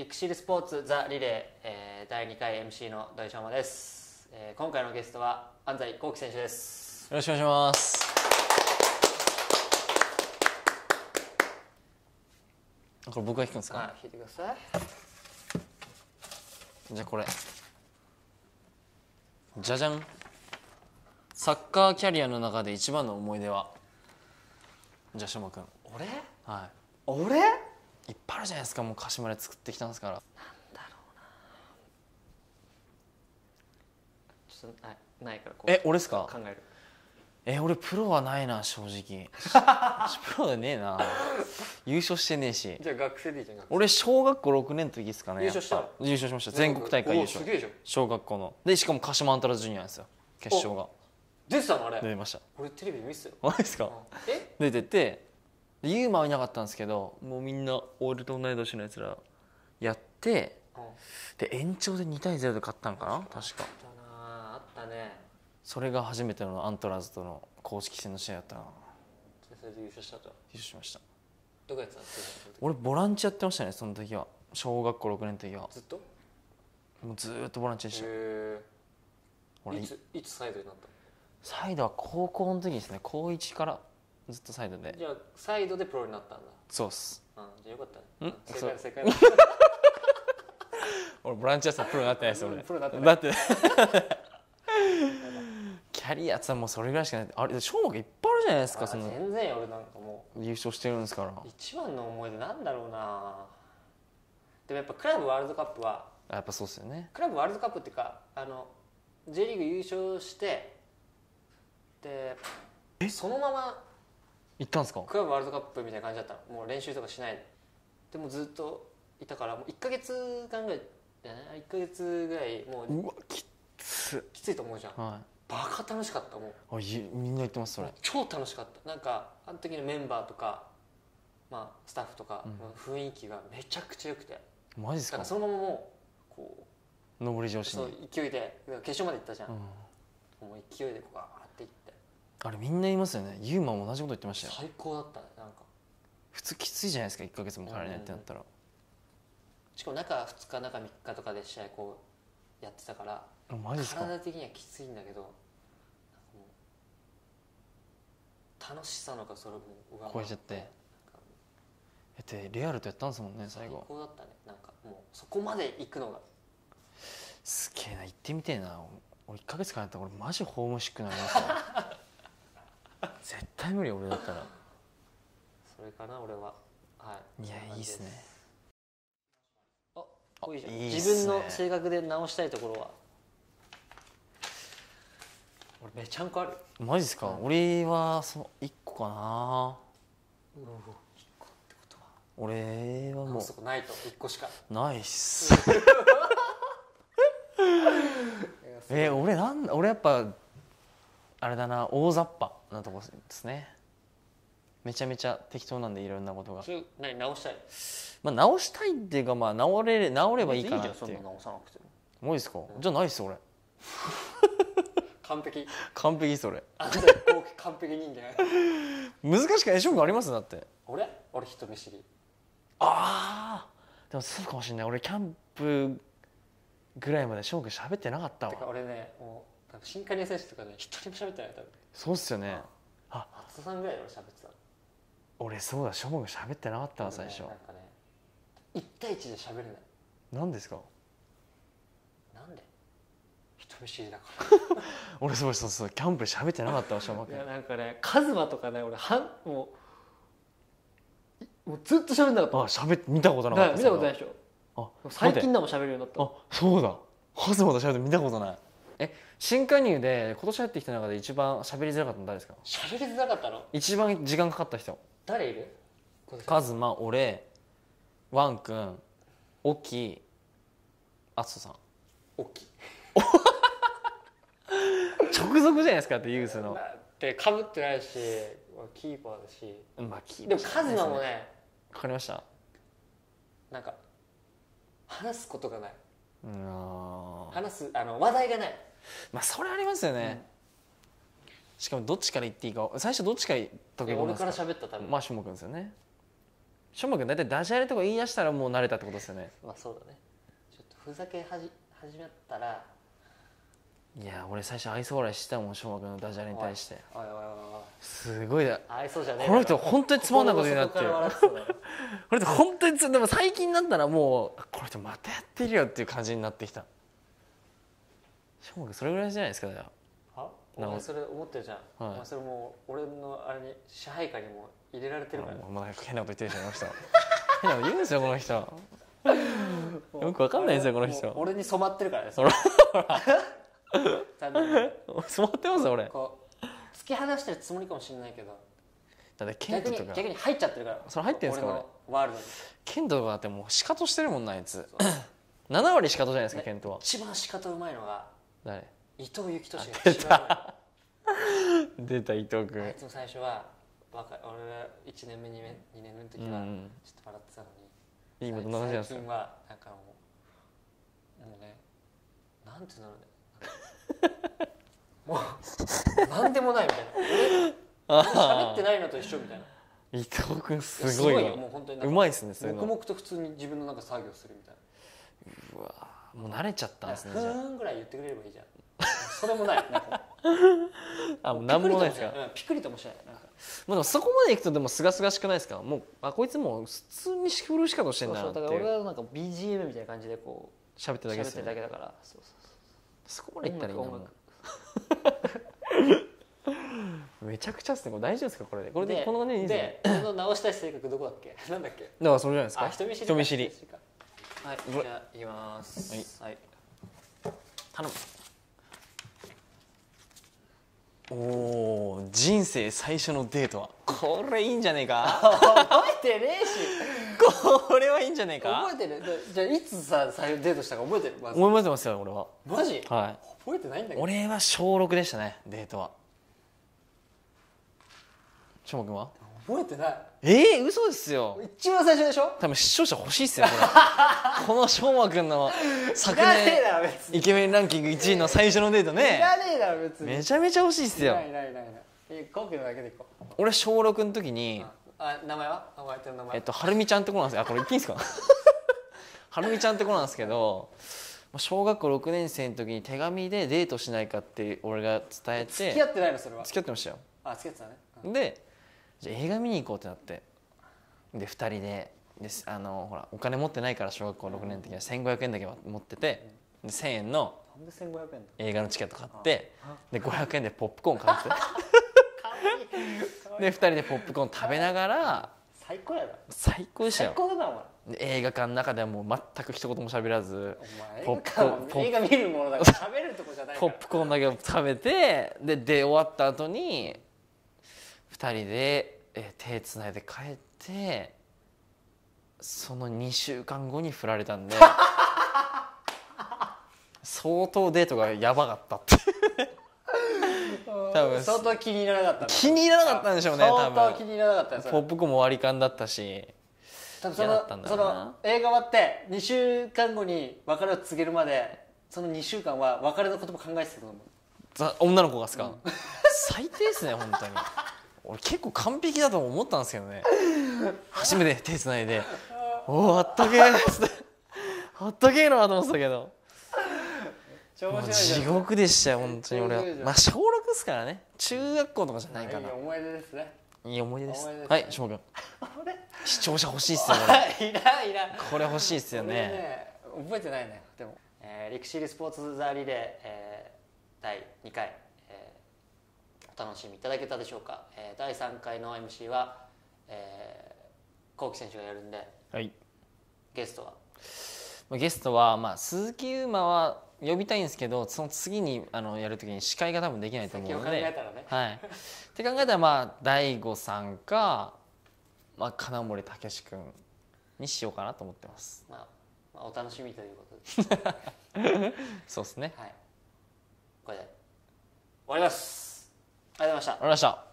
ビクシルスポーツザリレー、えー、第2回 MC の土井翔馬です、えー、今回のゲストは安西幸輝選手です。よろしくお願いします。これ僕が弾くんですか、はい弾いてください。じゃあこれ。じゃじゃん。サッカーキャリアの中で一番の思い出は？じゃあしょうまくん。俺？は俺い。いっぱいあるじゃないですかもう鹿島で作ってきたんですから。ちょっとないないからこう。え俺っすか？考える。え俺プロはないな正直。プロでねえな。優勝してねえし。じゃあ学生でいいじゃん学生。俺小学校6年の時ですかね優勝した優勝しました。全国大会優勝。おすげえじゃん。小学校の。でしかも鹿島アントラジュニアですよ。決勝が。出てたのあれ。出ました。俺テレビで見てたよ。マジですか？うん。え？出ててでユーマはいなかったんですけどもうみんな俺と同い年のやつらやってうん。で延長で2対0で勝ったんかな？確か。あったなあったね。それが初めてのアントラーズとの公式戦の試合だったな。優それで優勝したと。勝しました。どこやってたの？俺ボランチやってましたねその時は。小学校6年の時は。ずっと？もうずーっとボランチでした。へ俺えいついつサイドになったの？サイドは高校の時ですね。高1からずっとサイドで。じゃあサイドでプロになったんだ。そうっす。うんじゃあよかったね。ん？うん正解だ正解だ。俺ボランチやってたらプロになってないです俺。プロになってない。だって。キャリアはもうそれぐらいしかない。あれ小学いっぱいあるじゃないですかあその。全然よ俺なんかも優勝してるんですから。う一番の思い出なんだろうな。でもやっぱクラブワールドカップはやっぱそうっすよね。クラブワールドカップっていうかあの J リーグ優勝してでそのまま行ったんですか？クラブワールドカップみたいな感じだったの。もう練習とかしない。ででもずっといたからもう1か月間ぐらいだよね1か月ぐらいもううわきっ。つきついと思うじゃん。はバカ楽しかったもういあいみんな言ってますそれ。超楽しかった。なんかあの時のメンバーとか、まあ、スタッフとかの雰囲気がめちゃくちゃ良くて、マジですか？だからそのままもうこ上り調子に、勢いで決勝まで行ったじゃん、うん、もう勢いでこうガあれみんな言いますよね。ユーマも同じこと言ってましたよ。最高だったねなんか。普通きついじゃないですか1か月も帰れないってなったら、しかも中2日中3日とかで試合こうやってたからあマジですか。体的にはきついんだけどなんかもう楽しさのがそれも上回超えちゃって。ってレアルとやったんですもんね最最後高だったねなんかもうそこまで行くのが。すげえな行ってみてえな。俺1か月帰ったら俺マジホームシックになりますよ。絶 対無理俺だったら。それかな俺は。はい。いやいいっすね。あいいじゃん。自分の性格で直したいところは？俺めちゃんこある。マジですか、俺はその1個かな。うわ一個ってことは？俺はも直すとこないと。一個しか。うナイスえー俺なん俺やっぱあれだな大雑把なとこですね。めちゃめちゃ適当なんでいろんなことが。それ何直したい？まあ直したいっていうかまあ直れ直ればいいかなじゃんそんなっていう直さなくても。マジですか、じゃあないっす俺。完璧。完璧それ完璧人間。難しくないショックあります？だって。俺？俺人見知り。ああでもそうかもしれない。俺キャンプぐらいまで翔くん喋ってなかったてかわ俺ねもう多分新加入選手とかね一人も喋ってない多分そうっすよね。あ松田さんぐらいで俺喋ってた俺そうだ翔くん喋ってなかったわ最初。なんかね一対一で喋れない。何ですか？なんで？人見知りだか 俺そうそうそうキャンプで喋ってなかったわ翔くんらいやなんかねカズマとかね俺はんもういもうずっと喋んなかった。あ喋って見たことなだかった見たことないでしょ。あ最近だもん喋るようになった。あそうだ。ハズマと喋って見たことないえ新加入で今年入ってきた中で一番喋りづらかったの誰ですか？喋りづらかったの？一番時間かかった人。誰いる？カズマ俺ワンくんオッキーアツトさん。大きい直属じゃないですかってユースの。だってかぶってないしキーパーだし。まあキーでもカズマもねねかかりました。なんか話すことがない。話すあの話題がないまあそれありますよね、しかもどっちから言っていいか最初どっちから言っとけばいいん俺か？らですか喋った多分、まあ下君ですよね。しょうまくん大体ダジャレとか言い出したらもう慣れたってことですよね。まあそうだね。ちょっとふざけはじ始まったら。いや俺最初愛想笑いしてたもんしょうまくんのダジャレに対して。おいおいおいおいすごいだ。愛想じゃねえこの人本当につまんないことになってる。これ本当につでも最近になったらもうこの人またやってるよっていう感じになってきたしょうまくんそれぐらいじゃないですかだよは？お。前それ思ってるじゃん、はい。お前それもう俺のあれに支配下にも入れられてるから。ねもうなんか変なこと言ってるじゃんこの人変なこと言うんですよこの人。よくわかんないですよこの人。俺に染まってるからねそら。ちゃんとね染まってます俺。こう突き放してるつもりかもしれないけど。だってケントとか。逆に入っちゃってるから。それ入ってんすか俺。のワールドに。ケントとかだってもうシカトしてるもんなあいつ7 割シカトじゃないですかケントは。一番仕方うまいのが誰？伊藤幸俊が一出た。伊藤いあい君つも最初は若い俺が1年目2年 ,2 年目の時はうんちょっと笑ってたのに、今どんな感じなんですか最近はなんかもうもうねなんていうんだろうね。もうなんでもないみたいな。俺喋ってないのと一緒みたいな。伊藤君すごいわよもう本当にうまいっすねそういう黙の々と普通に自分のなんか作業するみたいうわもう慣れちゃったんですねじゃーんぐらい言ってくれればいいじゃん。それもない。なんか。ああもう何もないですか？ピクリともしない。なんか。まあでもそこまでいくとでもすがすがしくないですか？もうあこいつもう普通にフルシカトしてんだなってそうそうだから俺はなんか BGM みたいな感じでこ喋ってう喋ってるだけですよね。るだけだから。そうそうそこまでいったらいいな音も楽う。めちゃくちゃっすね。これ大丈夫ですか？これで。これででこの感じでいいですねで俺の直したい性格どこだっけ？なんだっけ？だからそれじゃないですか？あ人見知りか。人見知りかはいじゃあいきます。はい。頼む。おお人生最初のデートは？これいいんじゃねえか？覚えてねえし。これはいいんじゃねえか？覚えてる？じゃあいつさ最初デートしたか覚えてる？まず。思い出てますよ俺は。マジ？はい。覚えてないんだけど。俺は小6でしたねデートは。しょうまくんは覚えてない。ええ嘘ですよ。一番最初でしょ？多分視聴者欲しいっすよこれ。このしょうまくんの昨年イケメンランキング1位の最初のデートいねらねえだろ別に。めちゃめちゃ欲しいっすよ。いないいないいない。いないコンケのだけでいこう。俺小6の時にあ名前は？名前って名前えっとはるみちゃんって子なんですよ。あこれ言っていいんですか？はるみちゃんって子なんですけどまあ小学校6年生の時に手紙でデートしないかって俺が伝えて。付き合ってないのそれは。付き合ってましたよ。あ付き合ってたね。うん。でじゃあ映画見に行こうってなって。で2人で。ですあのほらお金持ってないから小学校6年の時には1500円だけは持ってて。で1000円のなんで1500円だ映画のチケット買って。で500円でポップコーン買って。で2人でポップコーン食べながら最高やな。最高でした最よ映画館の中ではもう全く一言も喋らずポップ映画館はポップ映画見るものだから食べるとこじゃないポップコーンだけを食べてで出終わった後に2人でえ手つないで帰ってその2週間後に振られたんで 相当デートがやばかったって。多分相当気に入らなかった気に入らなかったんでしょうね多相当気分に入らなかったポップコーンも割り勘だったし多分そ嫌だったんのその映画終わって2週間後に別れを告げるまでその2週間は別れの言葉考えてたと思う。ざ女の子がですか、最低ですね本当に俺結構完璧だと思ったんですけどね。初めて手つないで「おおあったけえ」あったけえなと思ってたけど。地獄でしたよ本当に俺は。まあ小6ですからね。中学校とかじゃないかないい思い出ですね。いい思い出です。思い出ですはいしょうくん視聴者欲しいっすよこれ。いらんいらんこれ欲しいっすよ俺ねね覚えてないねでも、えー、リクシーリスポーツザリレー、えー第2回、えーお楽しみいただけたでしょうか、えー第3回の MC は、えー、コウキ選手がやるんではい。ゲストは？まあゲストは、まあ、鈴木優馬は呼びたいんですけどその次にあのやるときに司会が多分できないと思うので。はい、って考えたらまあ大悟さんか、まあ、金森武史君にしようかなと思ってます。まあ、まあお楽しみということで。そうですね。はい。これで終わりますありがとうございました。